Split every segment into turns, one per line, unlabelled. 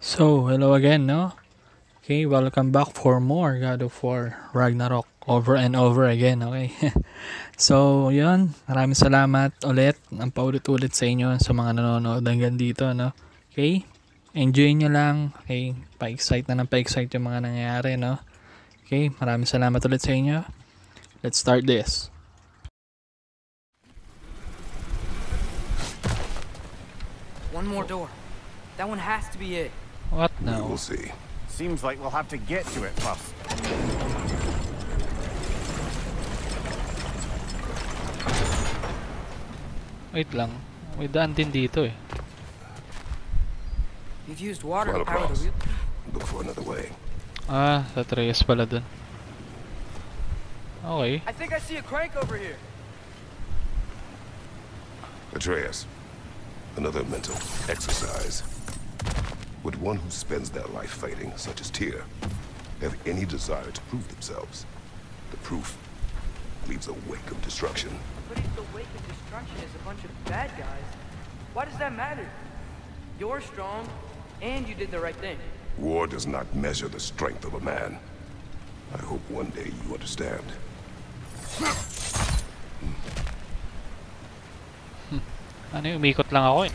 So, hello again, no? Okay, welcome back for more God of War Ragnarok over and over again, okay? so, yun, maraming salamat ulit ang paulit-ulit sa inyo sa mga nanonood hanggang dito, no? Okay? Enjoy nyo lang, okay? Pa-excite na ng pa-excite yung mga nangyayari, no? Okay, maraming salamat ulit sa inyo. Let's start this.
One more door. That one has to be it.
What now?
We'll see.
Seems like we'll have to get to it first.
Wait lang. May daan din dito eh.
You've used water to
Right
power the wheel.
Look for another way.
Ah, sa Treyas pala dun. Okay.
I think I see a crank over here.
Atreus, another mental exercise. Would one who spends their life fighting, such as Tyr, have any desire to prove themselves? The proof leaves a wake of destruction.
But if the wake of destruction is a bunch of bad guys, why does that matter? You're strong, and you did the right thing.
War does not measure the strength of a man. I hope one day you understand.
Ano yung umikot lang ako eh.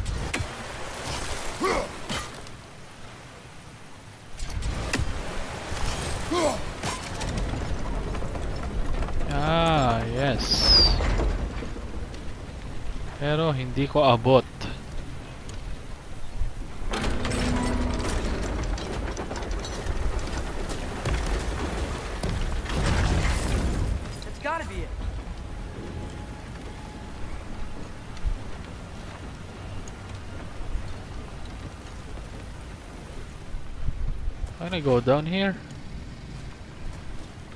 Yes. Pero hindi ko abot.
That's gotta be it.
Can I go down here?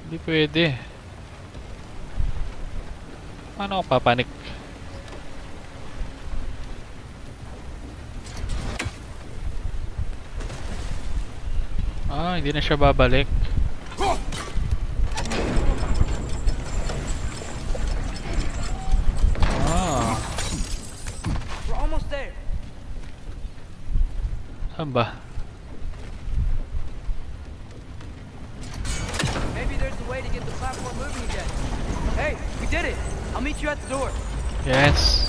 Hindi pwede. Paano ako papanik? Ah, hindi na siya babalik. Ah,
We're almost there.
saan ba? Yes.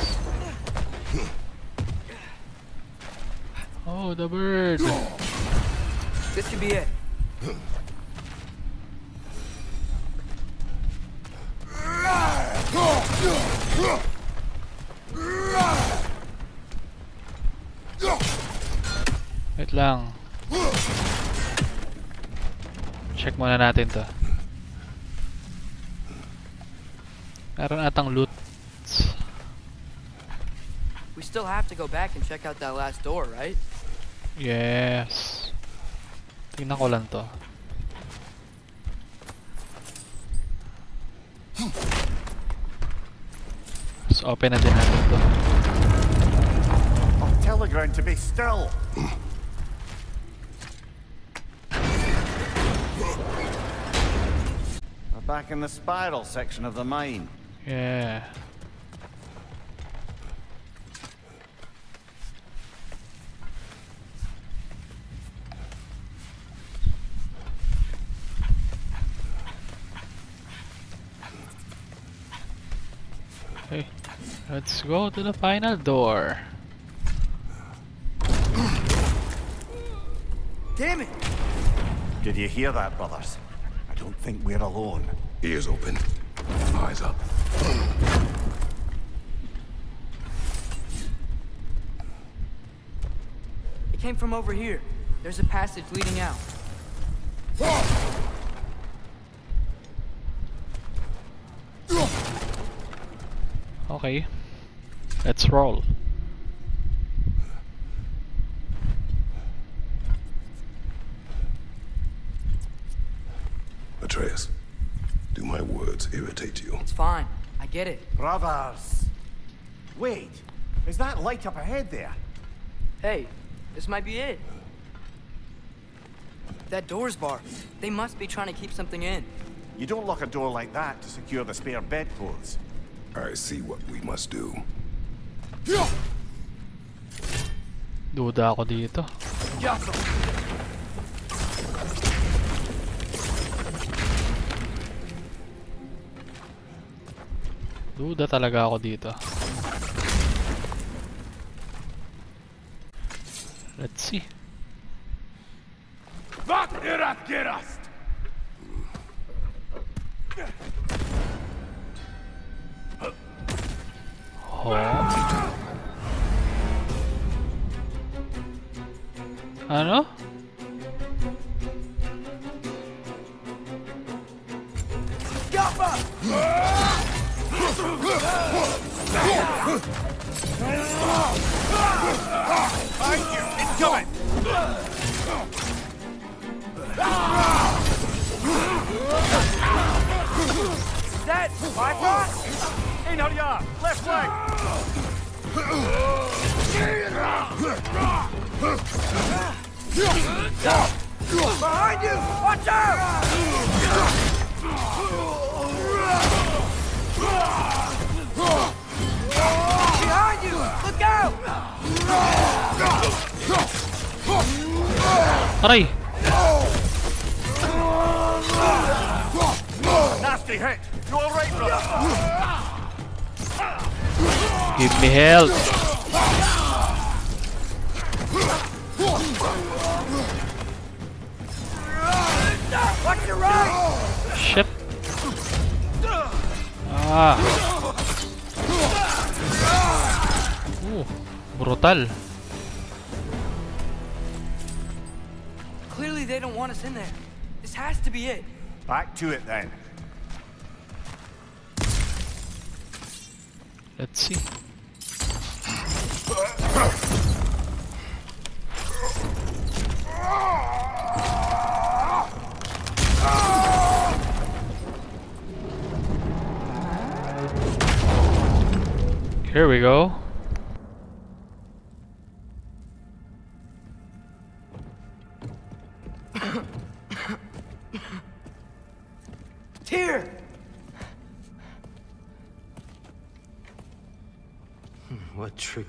Oh, the bird.
This could be it.
Wait lang. Check muna natin to. Meron atang loot.
We still have to go back and check out that last door, right?
Yes. Tingnan ko lang to. So open na din natin to.
I'll tell the ground to be still. We're back in the spiral section of the mine.
Yeah. Okay, let's go to the final door.
Damn it!
Did you hear that, brothers? I don't think we're alone.
Ears open, eyes up.
It came from over here. There's a passage leading out.
Okay, let's roll.
Atreus, do my words irritate you?
It's fine. I get it.
Brothers! Wait, is that light up ahead there?
Hey, this might be it. That door's barred. They must be trying to keep something in.
You don't lock a door like that to secure the spare bedclothes.
I see what we must do.
Duda ako dito.
Got them.
Duda talaga ako dito. Let's see.
Wat erat gerast!
Oh.
Incoming!
Is that my bot?
In on ya! Left leg!
Behind you! Watch out! You! Look!
Aray!
Nasty hit! You alright, brother?
Give me health!
Watch your right!
Shit! Ah! Brutal.
Clearly they don't want us in there. This has to be it.
Back to it then.
Let's see. Here we go.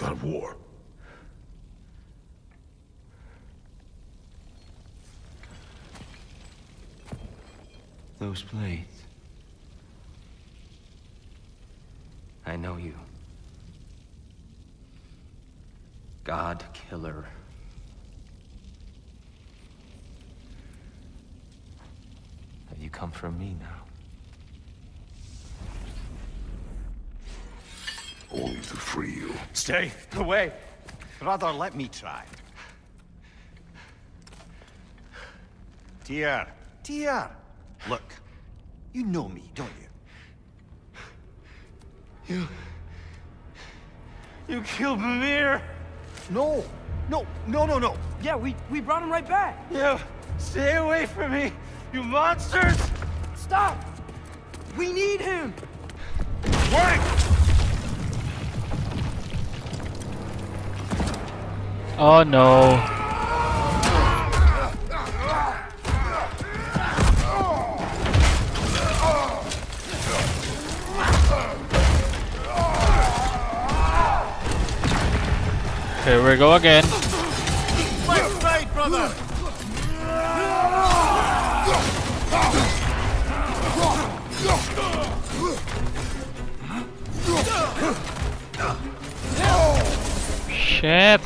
God of war.
Those blades. I know you. God Killer. Have you come for me now?
Only to free you.
Stay away! Brother, let me try. Dear, dear. Look, you know me, don't you?
You You killed Mimir!
No, no, no, no, no.
Yeah, we, we brought him right back.
Yeah, stay away from me, you monsters!
Stop! We need him!
Warning!
Oh no. Here we go again.
Brother!
Shit.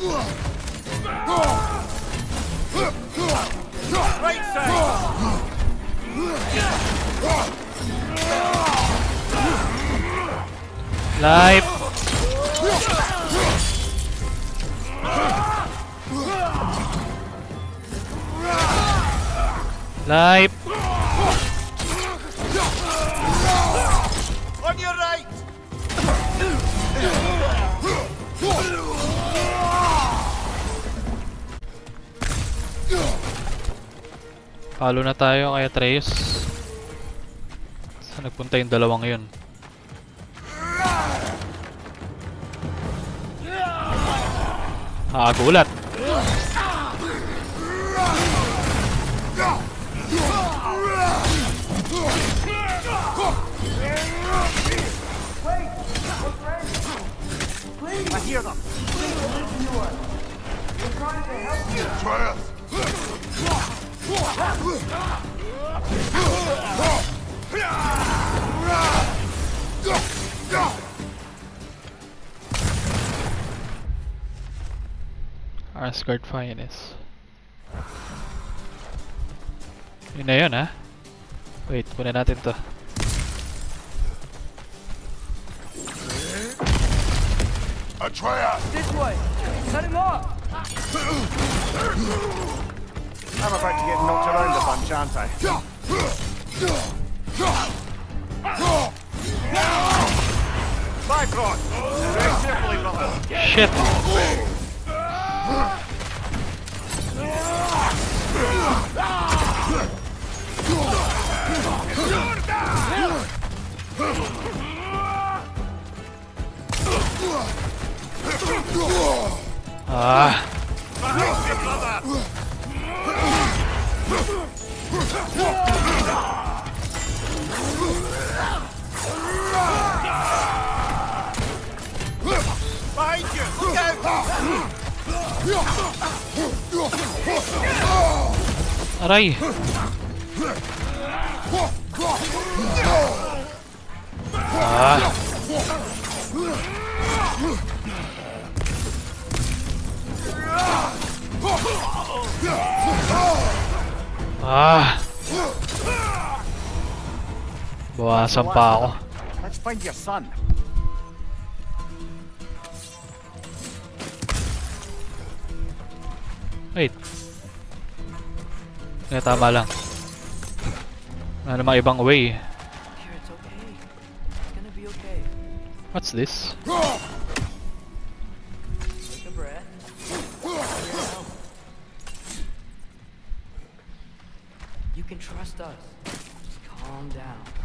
Life. Life.
you right!
Palo na tayo kay Atreus. Saan nagpunta yung dalawang yun? Ah, gulat.
I hear
Asgard Finest. Yun na yun ha. Wait, kunin natin to.
Atreus!
This way! Set him off!
I'm about to get knocked around a bunch, aren't I? Bifrost! Very carefully, brother.
Shit! Ah,
Behind you! Look out!
Aray! Ah, ah! Bawasan pa ako.
Let's find your son.
Wait. Kaya tama lang. Ano namang ibang way.
Here, it's okay. It's gonna be okay.
What's this?
Take a breath. You can trust us. Just calm down.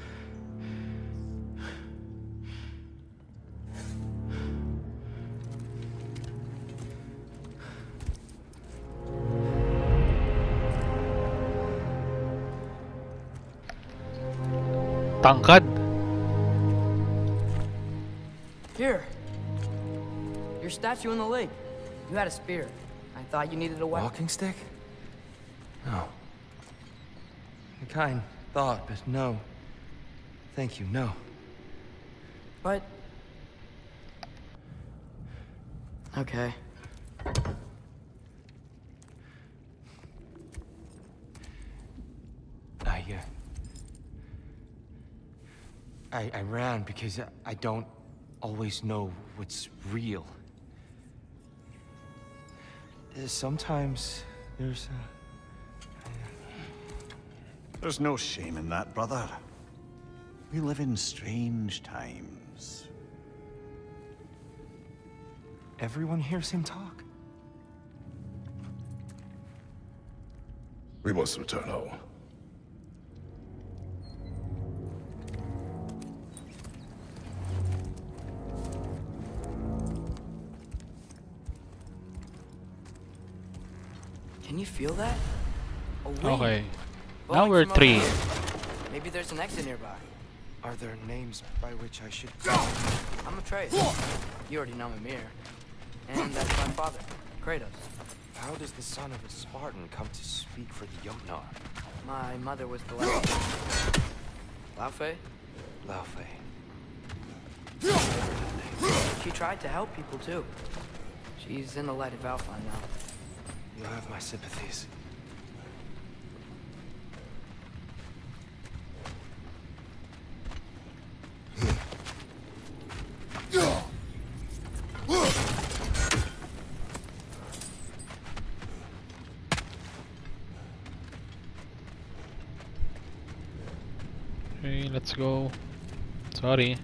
Tangkad.
Here. Your statue in the lake. You had a spear. I thought you needed a weapon.
Walking stick? No. A kind thought, but no. Thank you, no.
But... Okay.
I, uh... I, I ran because I, I don't always know what's real. Sometimes there's uh,
There's no shame in that, brother. We live in strange times.
everyone hears him talk.
We must return home.
Can you feel that? A wind
Okay.
blowing
Now we're three.
Maybe there's an exit nearby.
Are there names by which I should... Go?
I'm Atreus. You already know Mimir. And that's my father, Kratos.
How does the son of a Spartan come to speak for the Jotnar?
My mother was the last. Laufey?
Laufey.
She tried to help people too. She's in the light of Alpine now.
You have my sympathies.
Okay, let's go. Sorry.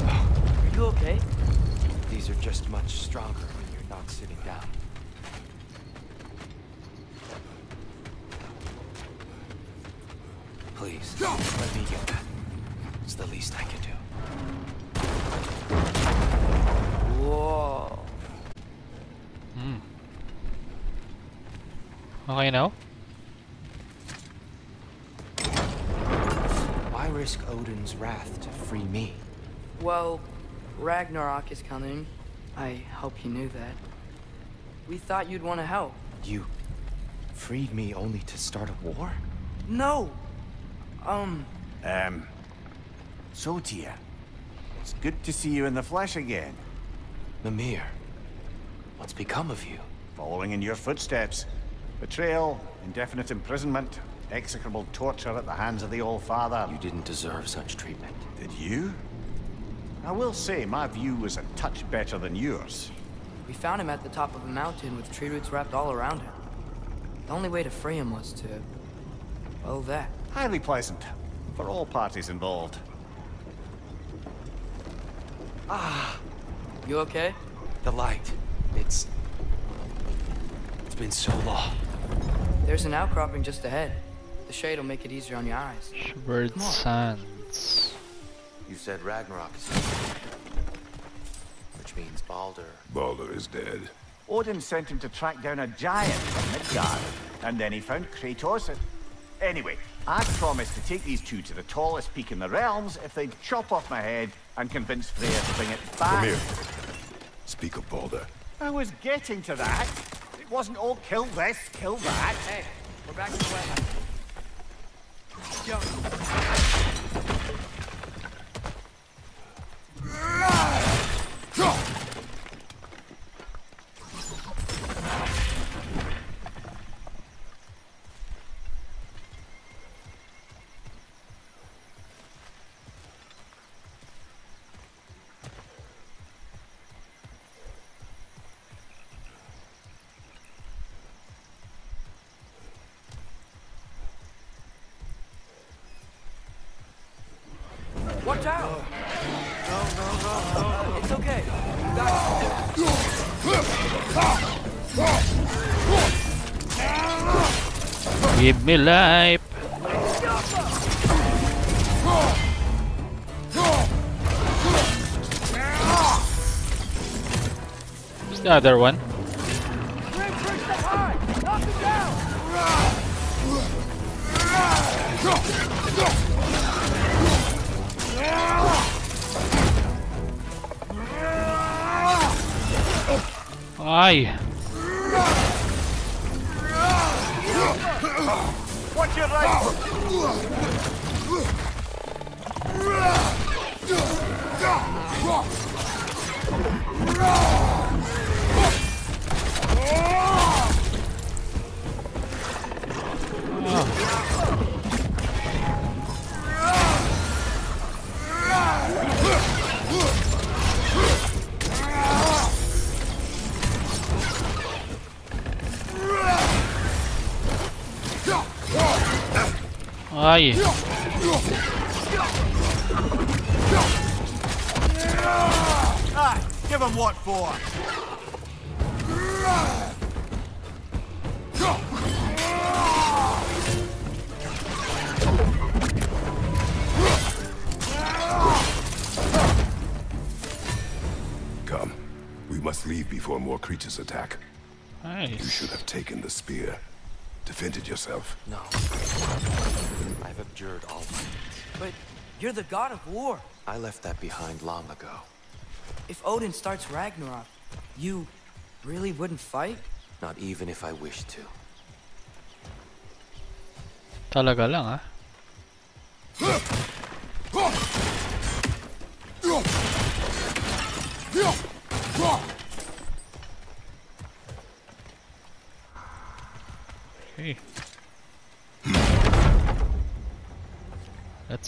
Are you okay?
These are just much stronger when you're not sitting down. Please, let me get that. It's the least I can do.
Whoa.
Okay now?
Why risk Odin's wrath to free me?
Well, Ragnarok is coming. I hope you knew that. We thought you'd want to help.
You freed me only to start a war?
No! Um,
Um, Sotia, it's good to see you in the flesh again.
Mimir, what's become of you?
Following in your footsteps. Betrayal, indefinite imprisonment, execrable torture at the hands of the Allfather.
You didn't deserve such treatment.
Did you? I will say, my view was a touch better than yours.
we found him at the top of a mountain with tree roots wrapped all around him. The only way to free him was to... well, that.
Highly pleasant, for all parties involved. Ah!
You okay?
The light. It's... It's been so long.
There's an outcropping just ahead. The shade will make it easier on your eyes.
Shiverd
Come.
Sands.
You said Ragnarok is coming. Which means Baldur.
Baldur is dead.
Odin sent him to track down a giant from Midgard, and then he found Kratos. and- Anyway, I promised to take these two to the tallest peak in the realms if they'd chop off my head and convince Freya to bring it back.
Come here. Speak of Baldur.
I was getting to that. It wasn't all kill this, kill that.
Hey, we're back to the wetland. Watch out! No, no, no, no. It's okay.
Give me life. What's the other one?
Bring Chris up high! Knock him down!
Aye.
Watch your right. Oh.
Ay.
Aye, ah, give him what for.
Come. We must leave before more creatures attack. You should have taken the spear. Defended yourself.
No. I've abjured all violence.
But you're the god of war.
I left that behind long ago.
If Odin starts Ragnarok, you really wouldn't fight?
Not even if I wished to.
Talaga lang ah. Okay. Let's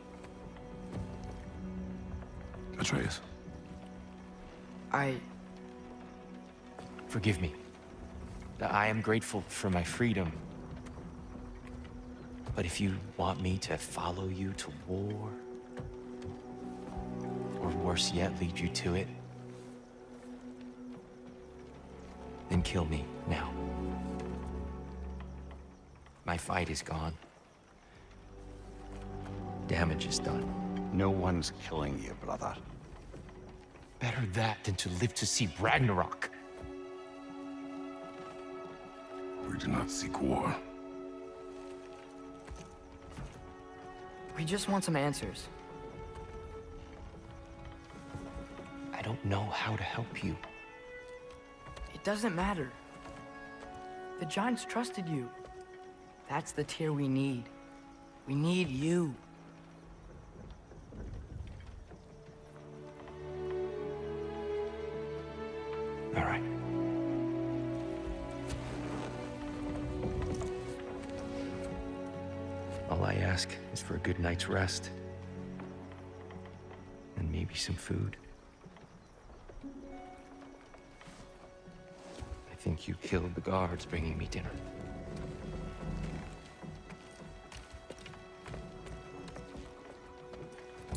Atreus.
I.
Forgive me. That I am grateful for my freedom. But if you want me to follow you to war, or worse yet, lead you to it, then kill me now. My fight is gone. Damage is done.
No one's killing you, brother.
Better that than to live to see Ragnarok.
We do not seek war.
We just want some answers.
I don't know how to help you.
It doesn't matter. The Giants trusted you. That's the Tyr we need. We need you.
Night's rest. And maybe some food. I think you killed the guards bringing me dinner.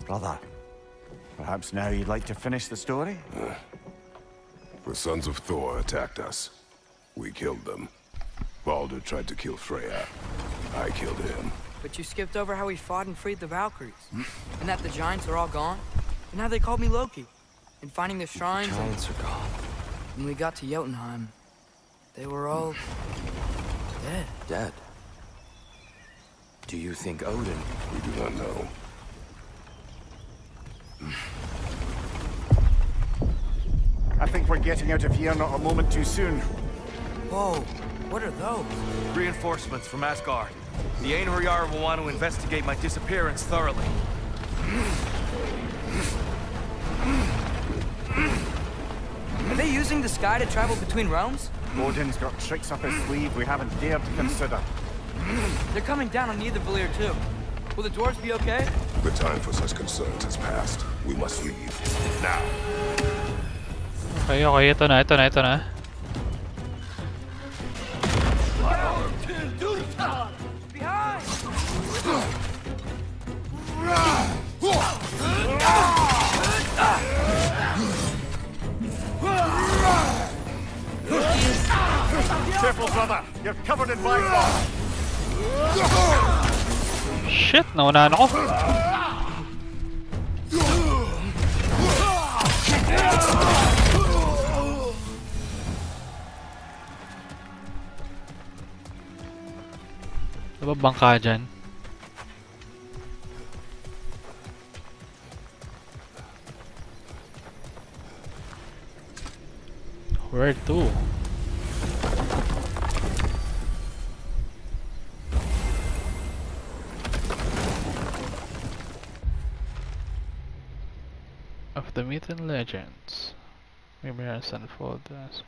Brother, perhaps now you'd like to finish the story?
The sons of Thor attacked us. We killed them. Baldur tried to kill Freya. I killed him.
But you skipped over how we fought and freed the Valkyries. Hmm? and that the Giants are all gone. And how they called me Loki. And finding the shrines. and
Giants are gone.
when we got to Jotunheim, they were all dead.
Dead. Do you think Odin?
We do not know. Hmm.
I think we're getting out of here not a moment too soon.
Whoa, what are those?
Reinforcements from Asgard. The Einherjar will want to investigate my disappearance thoroughly.
Are they using the sky to travel between realms?
Odin's got tricks up his sleeve we haven't dared to consider.
They're coming down on Nidavellir too. Will the dwarves be okay?
The time for such concerns has passed. We must leave. Now.
Okay, okay. Ito na, ito na, ito na.
Careful, brother. You're covered in bifrost.
Shit, naunahan ako. Ano ba bangka dyan? Right to? Of the Myth and Legends. Maybe I'll send for this.